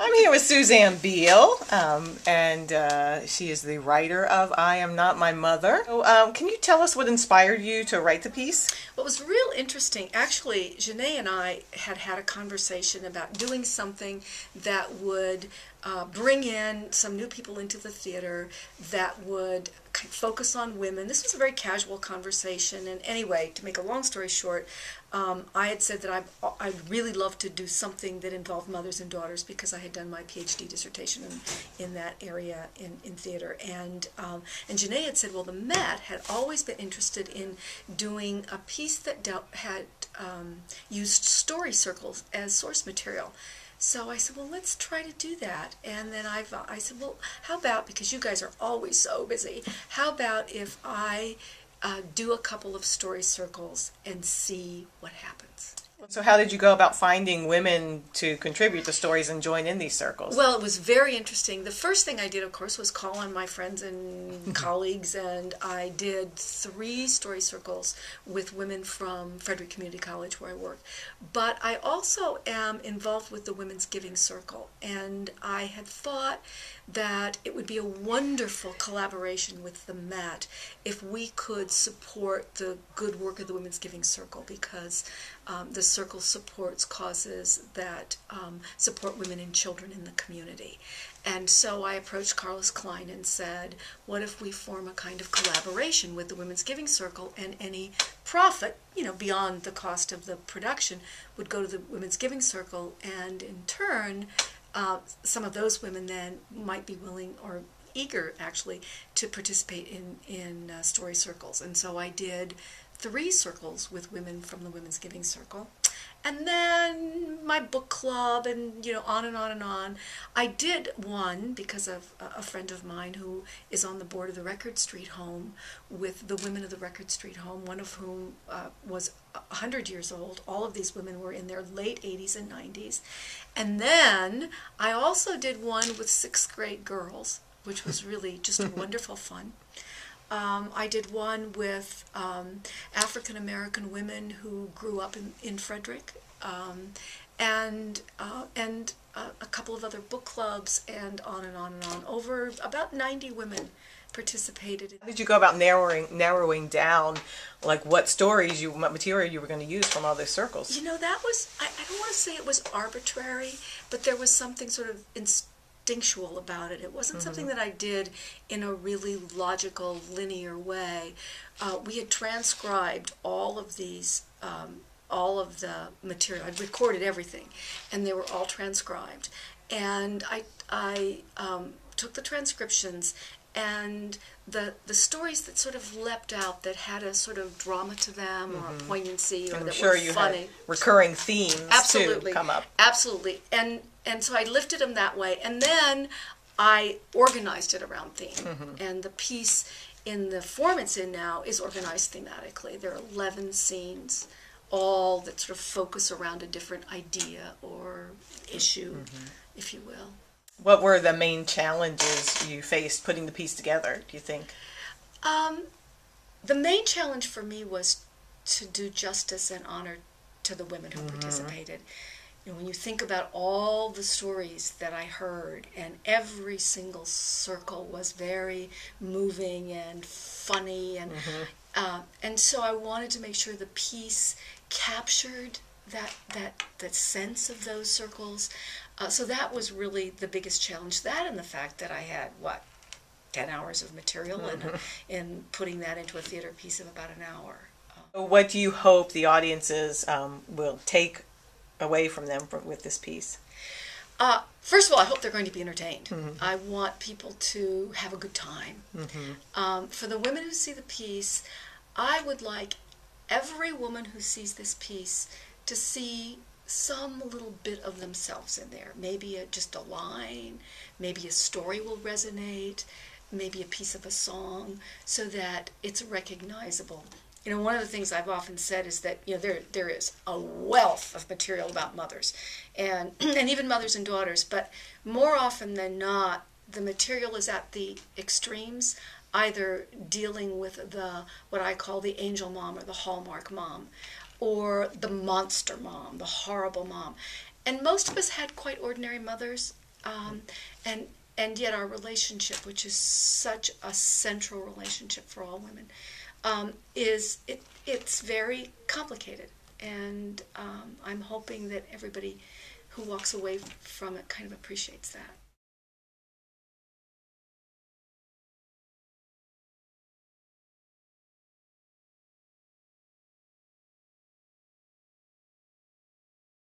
I'm here with Suzanne Beal, um, and uh, she is the writer of I Am Not My Mother. So, um, can you tell us what inspired you to write the piece? What was real interesting, actually, Janae and I had had a conversation about doing something that would uh, bring in some new people into the theater that would focus on women. This was a very casual conversation, and anyway, to make a long story short, um, I had said that I, I'd really love to do something that involved mothers and daughters because I had done my PhD dissertation in, in that area in, in theater. And, um, and Janae had said, well, the Met had always been interested in doing a piece that dealt, had um, used story circles as source material. So I said, well, let's try to do that. And then I've, I said, well, how about, because you guys are always so busy, how about if I uh, do a couple of story circles and see what happens? So, how did you go about finding women to contribute to stories and join in these circles? Well, it was very interesting. The first thing I did, of course, was call on my friends and colleagues, and I did three story circles with women from Frederick Community College, where I work. But I also am involved with the Women's Giving Circle, and I had thought that it would be a wonderful collaboration with the Met if we could support the good work of the Women's Giving Circle because um, the circle supports causes that um, support women and children in the community. And so I approached Carlos Klein and said, what if we form a kind of collaboration with the Women's Giving Circle and any profit, you know, beyond the cost of the production would go to the Women's Giving Circle and in turn uh, some of those women then might be willing or eager actually to participate in, in uh, story circles. And so I did three circles with women from the Women's Giving Circle. And then my book club and, you know, on and on and on. I did one because of a friend of mine who is on the board of the Record Street Home with the women of the Record Street Home, one of whom uh, was 100 years old. All of these women were in their late 80s and 90s. And then I also did one with sixth grade girls, which was really just wonderful fun. Um, I did one with um, African American women who grew up in, in Frederick, um, and uh, and uh, a couple of other book clubs, and on and on and on. Over about ninety women participated. How did you go about narrowing narrowing down, like what stories you what material you were going to use from all those circles? You know, that was I, I don't want to say it was arbitrary, but there was something sort of. Inst- instinctual about it. It wasn't mm-hmm. something that I did in a really logical, linear way. Uh, we had transcribed all of these, um, all of the material. I'd recorded everything, and they were all transcribed. And I, I um, took the transcriptions and the the stories that sort of leapt out that had a sort of drama to them mm-hmm. or a mm-hmm. poignancy or I'm that sure were you funny. Recurring themes absolutely come up. Absolutely, and and so I lifted them that way, and then I organized it around theme, mm-hmm. and the piece in the form it's in now is organized thematically. There are eleven scenes, all that sort of focus around a different idea or issue, mm-hmm. if you will. What were the main challenges you faced putting the piece together, do you think? Um, the main challenge for me was to do justice and honor to the women who mm-hmm. participated. You know, when you think about all the stories that I heard, and every single circle was very moving and funny, and mm-hmm. uh, and so I wanted to make sure the piece captured that that that sense of those circles. Uh, so that was really the biggest challenge. That and the fact that I had what ten hours of material and and putting that into a theater piece of about an hour. What do you hope the audiences um, will take away from them with this piece? Uh, first of all, I hope they're going to be entertained. Mm-hmm. I want people to have a good time. Mm-hmm. Um, for the women who see the piece, I would like every woman who sees this piece to see some little bit of themselves in there. Maybe a, just a line, maybe a story will resonate, maybe a piece of a song, so that it's recognizable. You know, one of the things I've often said is that you know there there is a wealth of material about mothers, and and even mothers and daughters. But more often than not, the material is at the extremes either dealing with the what I call the angel mom or the hallmark mom, or the monster mom, the horrible mom. and most of us had quite ordinary mothers, um, and and yet our relationship, which is such a central relationship for all women, um, is it it's very complicated, and um, I'm hoping that everybody who walks away from it kind of appreciates that.